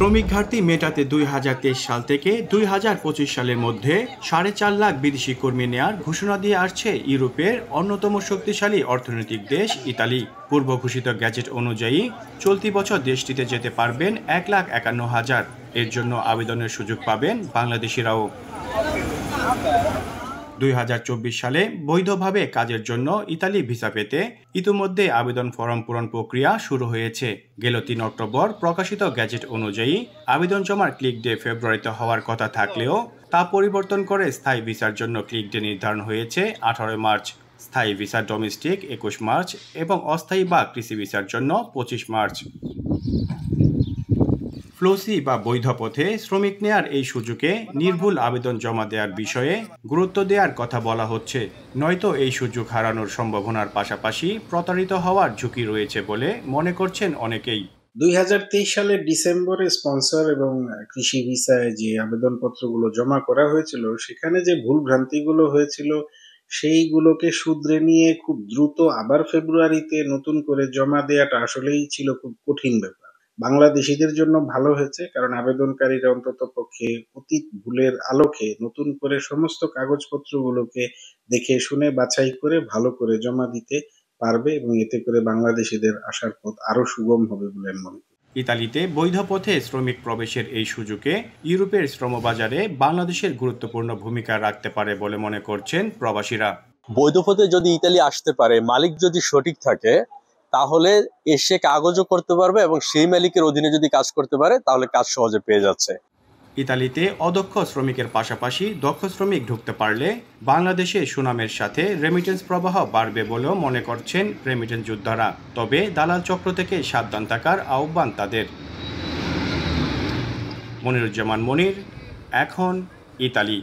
শ্রমিক ঘাটতি মেটাতে দুই হাজার তেইশ সাল থেকে দুই হাজার পঁচিশ সালের মধ্যে সাড়ে চার লাখ বিদেশি কর্মী নেয়ার ঘোষণা দিয়ে আসছে ইউরোপের অন্যতম শক্তিশালী অর্থনৈতিক দেশ ইতালি। পূর্ব ঘোষিত গ্যাজেট অনুযায়ী, চলতি বছর দেশটিতে যেতে পারবেন এক লাখ একান্ন হাজার। এর জন্য আবেদনের সুযোগ পাবেন বাংলাদেশিরাও। দুই হাজার চব্বিশ সালে বৈধভাবে কাজের জন্য ইতালি ভিসা পেতে ইতিমধ্যে আবেদন ফরম পূরণ প্রক্রিয়া শুরু হয়েছে। গেল তিন অক্টোবর প্রকাশিত গ্যাজেট অনুযায়ী আবেদন জমার ক্লিক ডে ফেব্রুয়ারিতে হওয়ার কথা থাকলেও তা পরিবর্তন করে স্থায়ী ভিসার জন্য ক্লিক ডে নির্ধারণ হয়েছে আঠারোই মার্চ। স্থায়ী ভিসা ডোমেস্টিক একুশ মার্চ এবং অস্থায়ী বা কৃষি ভিসার জন্য পঁচিশ মার্চ। ফ্লোসি বা বৈধ পথে শ্রমিক নেয়ার এই সুযোগে নির্ভুল আবেদন জমা দেওয়ার বিষয়ে গুরুত্ব দেওয়ার কথা বলা হচ্ছে। নয়তো এই সুযোগ হারানোর সম্ভাবনার পাশাপাশি প্রতারিত হওয়ার ঝুঁকি রয়েছে বলে মনে করছেন অনেকেই। দুই হাজার তেইশ সালের ডিসেম্বরে স্পন্সর এবং কৃষি ভিসায় যে আবেদনপত্রগুলো জমা করা হয়েছিল, সেখানে যে ভুল ভ্রান্তিগুলো হয়েছিল, সেইগুলোকে শুধরে নিয়ে খুব দ্রুত আবার ফেব্রুয়ারিতে নতুন করে জমা দেওয়াটা আসলেই ছিল খুব কঠিন ব্যাপার। বাংলাদেশিদের জন্য ভালো হয়েছে কারণ আবেদনকারীরা অন্তত পক্ষে অতীত ভুলের আলোকে নতুন করে সমস্ত কাগজপত্রগুলোকে দেখে শুনে বাছাই করে ভালো করে জমা দিতে পারবে এবং এতে করে বাংলাদেশিদের আসার পথ আরও সুগম হবে বলে আমি মনে করি। ইতালিতে বৈধ পথে শ্রমিক প্রবেশের এই সুযোগে ইউরোপের শ্রমবাজারে বাংলাদেশের গুরুত্বপূর্ণ ভূমিকা রাখতে পারে বলে মনে করছেন প্রবাসীরা। বৈধ পথে যদি ইতালি আসতে পারে মালিক যদি সঠিক থাকে তাহলে এসে কাগজও করতে পারবে এবং সেই মালিকের অধীনে যদি কাজ করতে পারে, তাহলে কাজ সহজে পেয়ে যাচ্ছে। ইতালিতে অদক্ষ শ্রমিকের পাশাপাশি দক্ষ শ্রমিক ঢুকতে পারলে বাংলাদেশে সুনামের সাথে রেমিটেন্স প্রবাহ বাড়বে বলেও মনে করছেন রেমিটেন্স যোদ্ধারা। তবে দালাল চক্র থেকে সাবধান থাকার আহ্বান তাদের। মনিরুজ্জামান মনির, এখন ইতালি।